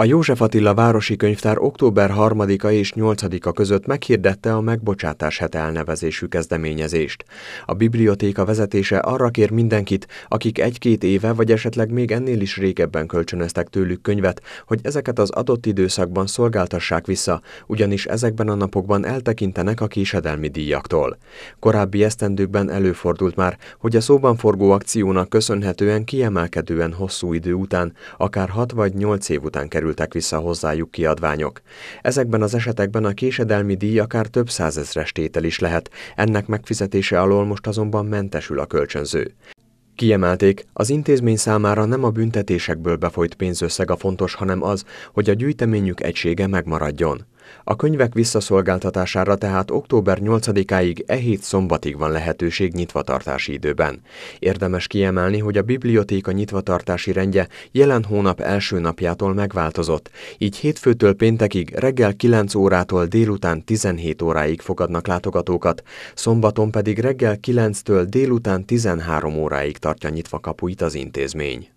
A József Attila Városi Könyvtár október 3-a és 8-a között meghirdette a Megbocsátás hete elnevezésű kezdeményezést. A bibliotéka vezetése arra kér mindenkit, akik egy-két éve vagy esetleg még ennél is régebben kölcsönöztek tőlük könyvet, hogy ezeket az adott időszakban szolgáltassák vissza, ugyanis ezekben a napokban eltekintenek a késedelmi díjaktól. Korábbi esztendőkben előfordult már, hogy a szóban forgó akciónak köszönhetően kiemelkedően hosszú idő után, akár 6 vagy 8 év után kerül kerültek vissza hozzájuk kiadványok. Ezekben az esetekben a késedelmi díj akár több százezres tétel is lehet, ennek megfizetése alól most azonban mentesül a kölcsönző. Kiemelték, az intézmény számára nem a büntetésekből befolyt pénzösszeg a fontos, hanem az, hogy a gyűjteményük egysége megmaradjon. A könyvek visszaszolgáltatására tehát október 8-áig e hét szombatig van lehetőség nyitvatartási időben. Érdemes kiemelni, hogy a bibliotéka nyitvatartási rendje jelen hónap első napjától megváltozott, így hétfőtől péntekig reggel 9 órától délután 17 óráig fogadnak látogatókat, szombaton pedig reggel 9-től délután 13 óráig tartja nyitva kapuit az intézmény.